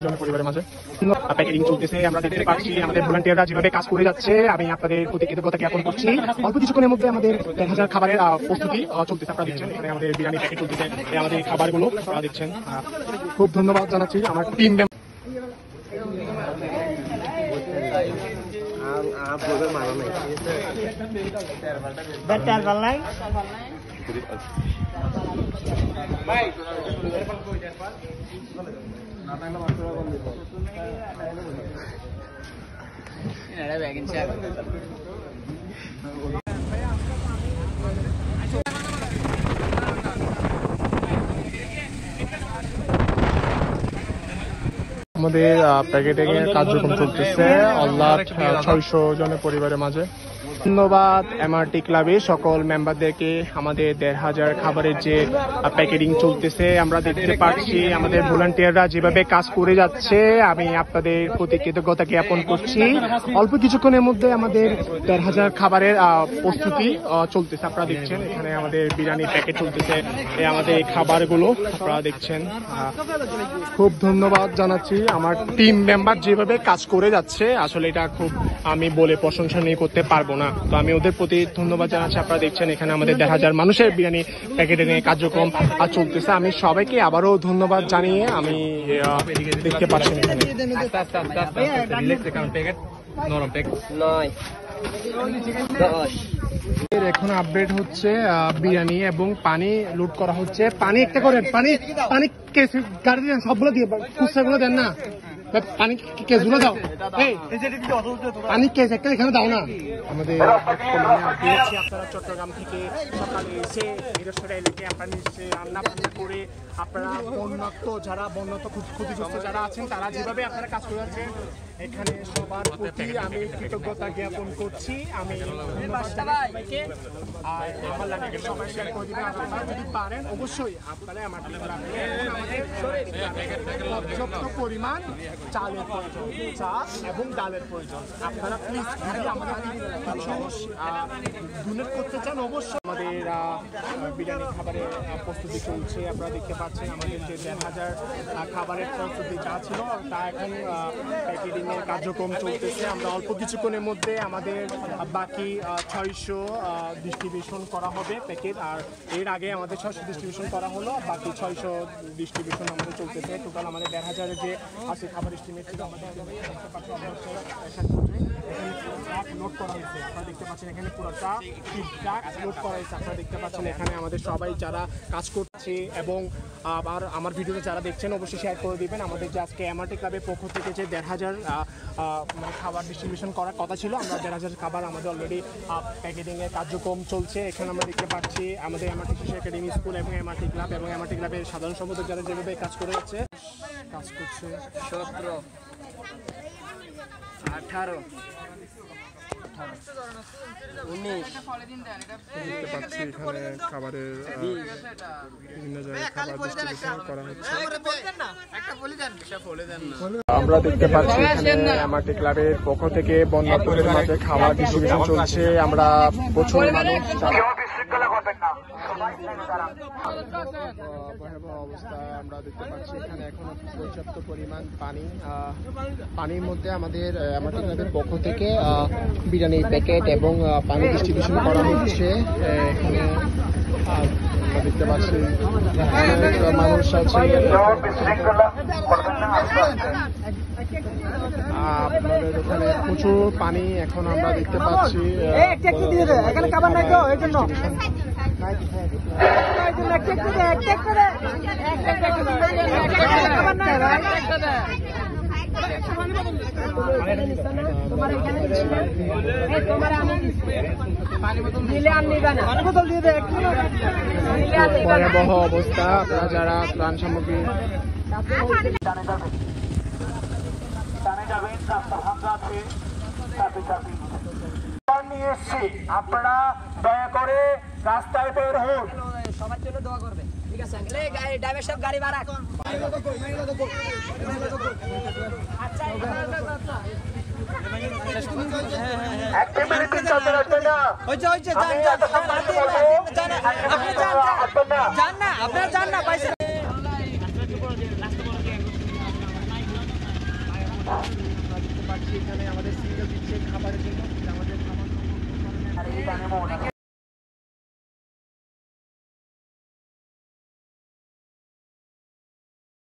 জনের পরিবারের মাঝে পাচ্ছি আমাদের কাজ করে যাচ্ছে আমি আপনাদের প্রতি কৃতজ্ঞতা জ্ঞাপন করছি অল্প কিছুক্ষণের মধ্যে আমাদের খাবারের প্রস্তুতি চলতেছে আপনারা আমাদের বিরিয়ানি আমাদের খাবারগুলো আপনারা খুব ধন্যবাদ জানাচ্ছি আমার টিম বালাই আমাদের প্যাকেটিং কার্যক্রম চলতেছে। আল্লাহ ছয়শো জনের পরিবারের মাঝে। ধন্যবাদ এমআরটি ক্লাবে সকল মেম্বারদেরকে আমাদের দেড় হাজার খাবারের যে প্যাকেটিং চলতেছে, আমরা দেখতে পাচ্ছি আমাদের ভলান্টিয়াররা যেভাবে কাজ করে যাচ্ছে, আমি আপনাদের প্রতি কৃতজ্ঞতা জ্ঞাপন করছি। অল্প কিছুক্ষণের মধ্যে আমাদের দেড় হাজার খাবারের প্রস্তুতি চলতেছে। আপনারা দেখছেন এখানে আমাদের বিরিয়ানি প্যাকেট চলতেছে। আমাদের এই খাবারগুলো আপনারা দেখছেন। খুব ধন্যবাদ জানাচ্ছি। আমার টিম মেম্বার যেভাবে কাজ করে যাচ্ছে, আসলে এটা খুব আমি বলে প্রশংসা নিয়ে করতে পারব না। তো আমি ওদের প্রতি ধন্যবাদ জানাচ্ছি। আপনারা দেখছেন এখানে আমাদের দেড় হাজার মানুষের বিরিয়ানি প্যাকেটে নিয়ে কার্যক্রম আর চলতেছে। আমি সবাইকে আবারও ধন্যবাদ জানিয়ে আমি দেখতে পাচ্ছি এখানে। নয় দশ এর এখন আপডেট হচ্ছে বিরিয়ানি এবং পানি লুট করা হচ্ছে। পানি একটা করেন পানি পানি কেস গাড়ি দেন সবগুলো দিয়ে খুচরাগুলো দেন না। পানি কেসগুলো দাও। পানি কেস একটা এখানে দাও না। আমাদের আপনারা চট্টগ্রাম থেকে সকালে এসে নিরসরা এলাকায় আপনারা নিশ্চে রান্না বান্না করে আপনারা বন্যাত্ম যারা বন্যাত্ম ক্ষতি- ক্ষতিগ্রস্ত যারা আছেন তারা যেভাবে আপনারা কাজ করে যাচ্ছেন এখানে সবার প্রতি আমি কৃতজ্ঞতা জ্ঞাপন করছি। আমি আর আমার লাগে সবাই শেয়ার করে দিবেন। আপনারা যদি পারেন অবশ্যই আপনারা আমার পর্যাপ্ত পরিমাণ চালের প্রয়োজন চাল এবং ডালের প্রয়োজন। আপনারা প্লিজ যদি আমাদের ডোনেট করতে চান অবশ্যই আমাদের বিরিয়ানি খাবারের প্রস্তুতি চলছে। আপনারা দেখতে পাচ্ছেন আমাদের যে দেড় হাজার খাবারের প্রস্তুতি যা ছিল তা এখন প্যাকেটিং এর কার্যক্রম চলতেছে। আমরা অল্প কিছুক্ষণের মধ্যে আমাদের বাকি ছয়শো ডিস্ট্রিবিউশন করা হবে প্যাকেট আর এর আগে আমাদের ছয়শো ডিস্ট্রিবিউশন করা হলো বাকি ছয়শো ডিস্ট্রিবিউশন আমাদের চলতেছে। টোটাল আমাদের দেড় হাজারের যে আছে খাবার এস্টিমেট ছিল আমাদের করা হয়েছে। আপনারা দেখতে পাচ্ছেন এখানে পুরোটা লোড করা হয়েছে। আপনারা দেখতে পাচ্ছেন এখানে আমাদের সবাই যারা কাজ করছে এবং আবার আমার ভিডিওতে যারা দেখছেন, অবশ্যই শেয়ার করে দেবেন। আমাদের যে আজকে এমআরটি ক্লাবের পক্ষ থেকে যে দেড় হাজার মানে খাবার ডিস্ট্রিবিউশন করার কথা ছিল, আমরা দেড় হাজার খাবার আমাদের অলরেডি প্যাকেটিংয়ের কার্যক্রম চলছে। এখানে আমরা দেখতে পাচ্ছি আমাদের এমআরটি শিশু একাডেমি স্কুল এবং এমআরটি ক্লাব এবং এমআরটি ক্লাবের সাধারণ সম্পাদক যারা যেভাবে কাজ করে যাচ্ছে, কাজ করছে। আমরা দেখতে পাচ্ছি এখানে ক্লাবের পক্ষ থেকে বন্যাত্মদের মাঝে খাবার ডিস্ট্রিবিউশন চলছে। আমরা প্রচুর মানুষ ভয়াবহ অবস্থা আমরা দেখতে পাচ্ছি এখানে এখনও পর্যাপ্ত পরিমাণ পানি পানির মধ্যে আমাদের আমাদের ক্লাবের পক্ষ থেকে বিরিয়ানির প্যাকেট এবং পানি ডিস্ট্রিবিউশন করা হচ্ছে এখানে দেখতে পাচ্ছি মানুষ আছে আপনাদের প্রচুর পানি এখন আমরা দেখতে পাচ্ছি ভয়াবহ অবস্থা আপনারা যারা ত্রাণ সামগ্রী নিয়ে এসছি আপনারা দয়া করে রাস্তায় বের হন। সবার জন্য দোয়া করবে। ঠিক আছে লে গাড়ি ড্রাইভার সব গাড়ি ভাড়া। আচ্ছা আপনার যান না। পাইছেন এখানে আমাদের সিঙ্গেল দিচ্ছে খাবারের জন্য আমাদের খাবার